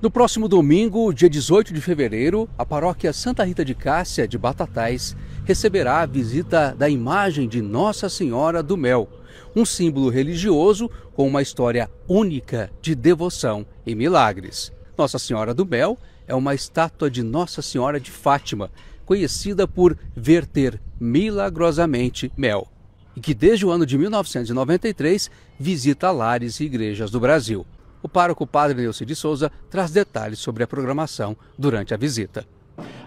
No próximo domingo, dia 18 de fevereiro, a paróquia Santa Rita de Cássia de Batatais receberá a visita da imagem de Nossa Senhora do Mel, um símbolo religioso com uma história única de devoção e milagres. Nossa Senhora do Mel é uma estátua de Nossa Senhora de Fátima, conhecida por verter milagrosamente mel, e que desde o ano de 1993 visita lares e igrejas do Brasil. O pároco Padre Neuci de Souza traz detalhes sobre a programação durante a visita.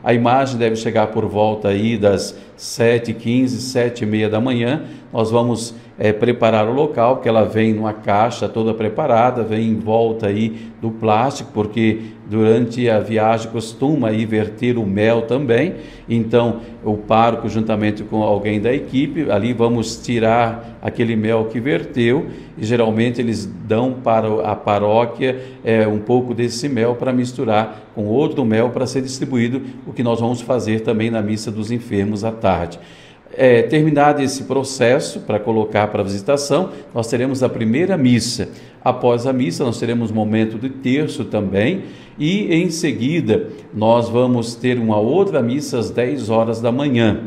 A imagem deve chegar por volta aí das 7h15, 7h30 da manhã. Nós vamos é, preparar o local, porque ela vem numa caixa toda preparada, vem em volta aí do plástico, porque durante a viagem costuma aí verter o mel também. Então, o pároco, juntamente com alguém da equipe, ali vamos tirar aquele mel que verteu e geralmente eles dão para a paróquia é, um pouco desse mel para misturar com outro mel para ser distribuído, o que nós vamos fazer também na missa dos enfermos à tarde. É, terminado esse processo para colocar para visitação, nós teremos a primeira missa. Após a missa, nós teremos momento de terço também, e em seguida nós vamos ter uma outra missa às 10 horas da manhã.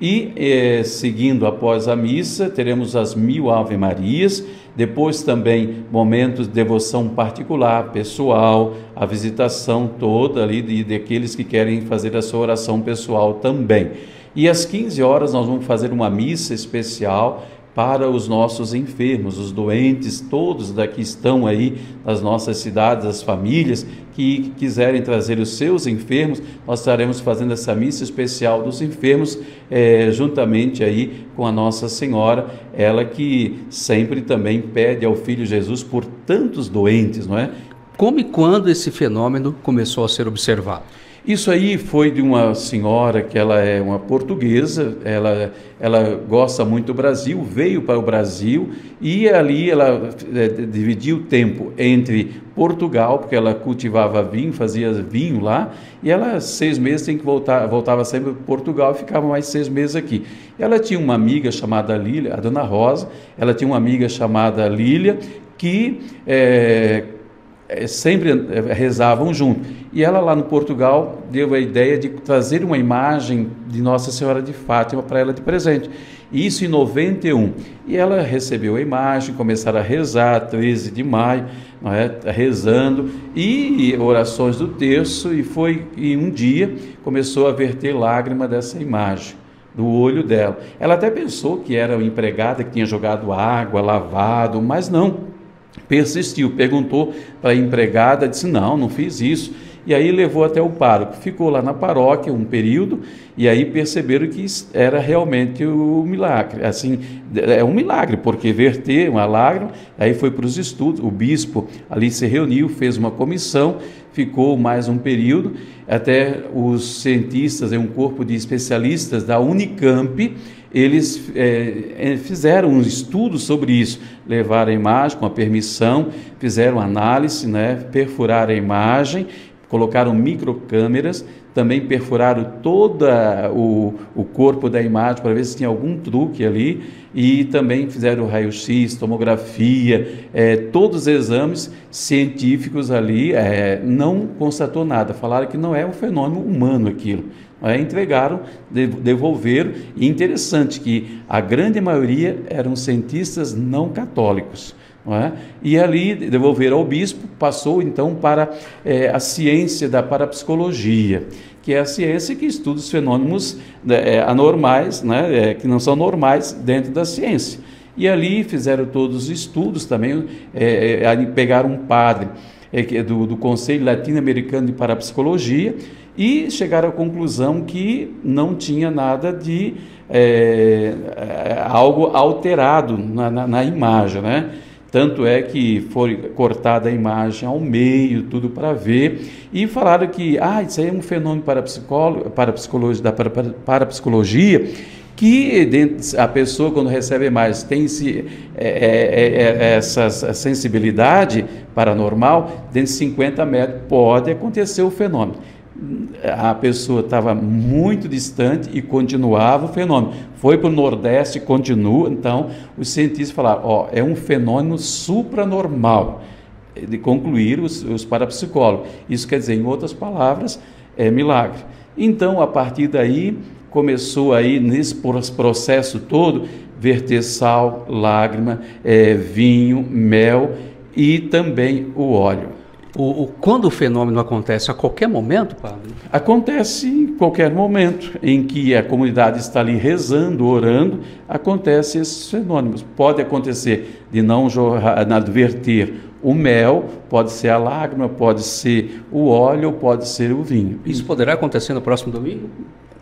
E é, seguindo após a missa, teremos as mil Ave Marias, depois também momentos de devoção particular, pessoal, a visitação toda ali de, daqueles que querem fazer a sua oração pessoal também. E às 15 horas nós vamos fazer uma missa especial para os nossos enfermos, os doentes, todos daqui estão aí nas nossas cidades, as famílias que quiserem trazer os seus enfermos, nós estaremos fazendo essa missa especial dos enfermos, é, juntamente aí com a Nossa Senhora, ela que sempre também pede ao Filho Jesus por tantos doentes, não é? Como e quando esse fenômeno começou a ser observado? Isso aí foi de uma senhora que ela é uma portuguesa, ela, ela gosta muito do Brasil, veio para o Brasil e ali ela é, dividia o tempo entre Portugal, porque ela cultivava vinho, fazia vinho lá, e ela seis meses tem que voltar, voltava sempre para Portugal e ficava mais seis meses aqui. Ela tinha uma amiga chamada Lília, a dona Rosa, ela tinha uma amiga chamada Lília, que é, é, sempre é, rezavam junto. E ela lá no Portugal deu a ideia de trazer uma imagem de Nossa Senhora de Fátima para ela de presente. Isso em 91. E ela recebeu a imagem, começaram a rezar, 13 de maio, é? rezando, e orações do terço, e foi em um dia começou a verter lágrima dessa imagem do olho dela. Ela até pensou que era uma empregada que tinha jogado água, lavado, mas não persistiu, perguntou para a empregada, disse: Não, não fiz isso. E aí levou até o pároco. Ficou lá na paróquia um período e aí perceberam que era realmente o milagre. Assim, é um milagre, porque verter uma lágrima, aí foi para os estudos. O bispo ali se reuniu, fez uma comissão, ficou mais um período, até os cientistas, um corpo de especialistas da Unicamp, eles é, fizeram um estudo sobre isso, levaram a imagem com a permissão, fizeram análise, né, perfuraram a imagem, colocaram microcâmeras, também perfuraram todo o, o corpo da imagem para ver se tinha algum truque ali e também fizeram raio-x, tomografia, é, todos os exames científicos ali, é, não constatou nada, falaram que não é um fenômeno humano aquilo. É, entregaram, devolveram, e interessante que a grande maioria eram cientistas não católicos. É? E ali devolveram ao bispo, passou então para é, a ciência da parapsicologia, que é a ciência que estuda os fenômenos né, é, anormais, né, é, que não são normais dentro da ciência. E ali fizeram todos os estudos também, é, é, pegaram um padre do, do Conselho Latino-Americano de Parapsicologia e chegaram à conclusão que não tinha nada de algo alterado na, na, na, imagem, né? Tanto é que foi cortada a imagem ao meio, tudo para ver, e falaram que ah, isso aí é um fenômeno parapsicologia, da parapsicologia que a pessoa, quando recebe a imagem, tem esse, é, é, é, essa sensibilidade paranormal, dentro de 50 metros pode acontecer o fenômeno a pessoa estava muito distante e continuava o fenômeno. Foi para o Nordeste, continua. Então, os cientistas falaram: ó, é um fenômeno supranormal. de concluir os, os parapsicólogos. Isso quer dizer, em outras palavras, é milagre. Então, a partir daí, começou aí nesse processo todo verter sal, lágrima, é, vinho, mel e também o óleo. O, o, quando o fenômeno acontece? A qualquer momento, padre? Acontece em qualquer momento em que a comunidade está ali rezando, orando, acontece esses fenômenos. Pode acontecer de não jorrar, verter o mel, pode ser a lágrima, pode ser o óleo, pode ser o vinho. Isso poderá acontecer no próximo domingo?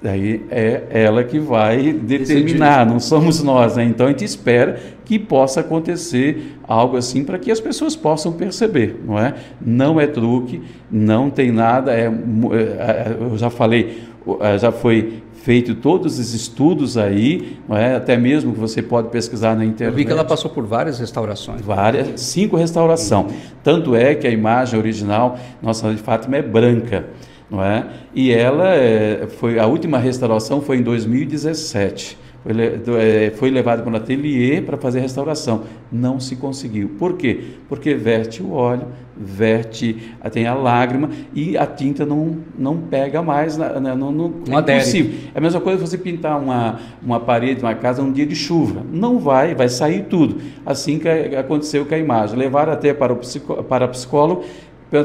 Daí é ela que vai determinar, não somos nós. Né? Então a gente espera que possa acontecer algo assim para que as pessoas possam perceber, não é? Não é truque, não tem nada. É, é, é eu já falei, é, já foi feito todos os estudos aí, é? até mesmo que você pode pesquisar na internet. Eu vi que ela passou por várias restaurações. Várias, cinco restaurações. Uhum. Tanto é que a imagem original, nossa de Fátima, é branca não é? E ela é, foi a última restauração foi em 2017. Foi, é, foi levado para o ateliê para fazer restauração. Não se conseguiu. Por quê? Porque verte o óleo, verte, tem a lágrima e a tinta não, não pega mais, na, na, não, não, não é. É a mesma coisa você pintar uma, uma parede, uma casa um dia de chuva. Não vai, vai sair tudo. Assim que aconteceu com a imagem. Levaram até para o, psico, para o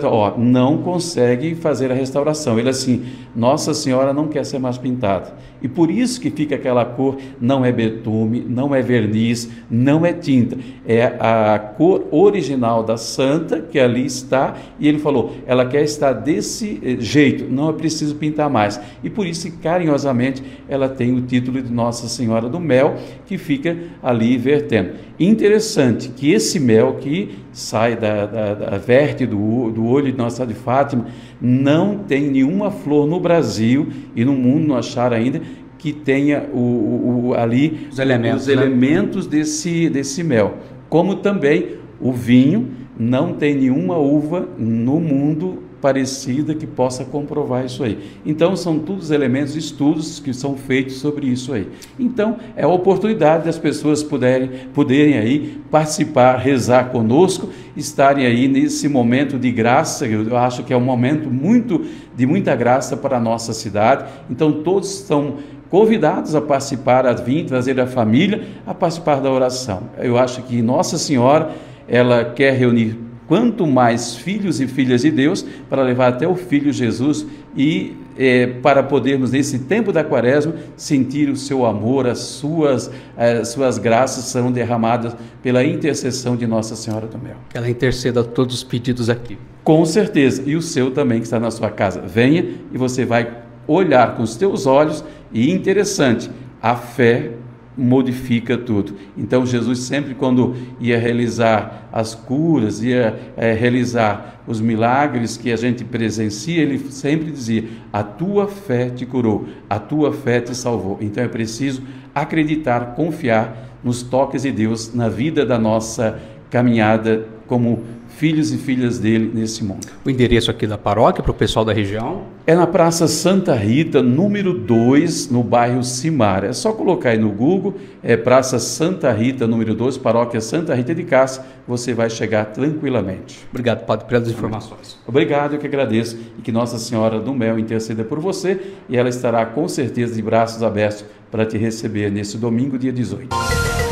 ó, não consegue fazer a restauração. Ele assim, Nossa Senhora não quer ser mais pintada. E por isso que fica aquela cor, não é betume, não é verniz, não é tinta. É a cor original da santa que ali está. E ele falou, ela quer estar desse eh, jeito, não é preciso pintar mais. E por isso, carinhosamente, ela tem o título de Nossa Senhora do Mel, que fica ali vertendo. Interessante que esse mel que sai da, da, da verte do, do olho de Nossa de Fátima, não tem nenhuma flor no Brasil e no mundo não acharam ainda que tenha o, o ali os elementos, os né? elementos desse, desse mel. Como também o vinho, não tem nenhuma uva no mundo parecida que possa comprovar isso aí. Então, são todos elementos, estudos que são feitos sobre isso aí. Então, é a oportunidade das pessoas puderem, poderem aí participar, rezar conosco, estarem aí nesse momento de graça, eu acho que é um momento muito de muita graça para a nossa cidade. Então, todos estão convidados a participar, a vir trazer a família a participar da oração. Eu acho que Nossa Senhora, ela quer reunir quanto mais filhos e filhas de Deus, para levar até o Filho Jesus e é, para podermos, nesse tempo da quaresma, sentir o seu amor, as suas, as suas graças serão derramadas pela intercessão de Nossa Senhora do Mel. Ela interceda todos os pedidos aqui. Com certeza, e o seu também que está na sua casa. Venha e você vai olhar com os teus olhos, e interessante, a fé modifica tudo. Então Jesus sempre quando ia realizar as curas, ia é, realizar os milagres que a gente presencia, ele sempre dizia: "A tua fé te curou, a tua fé te salvou". Então é preciso acreditar, confiar nos toques de Deus na vida da nossa caminhada como filhos e filhas dele nesse mundo. O endereço aqui da paróquia para o pessoal da região? É na Praça Santa Rita, número 2, no bairro Simar. É só colocar aí no Google, é Praça Santa Rita, número 2, paróquia Santa Rita de Cássia, você vai chegar tranquilamente. Obrigado, Padre, pelas informações. Obrigado, eu que agradeço e que Nossa Senhora do Mel interceda por você e ela estará com certeza de braços abertos para te receber nesse domingo, dia 18.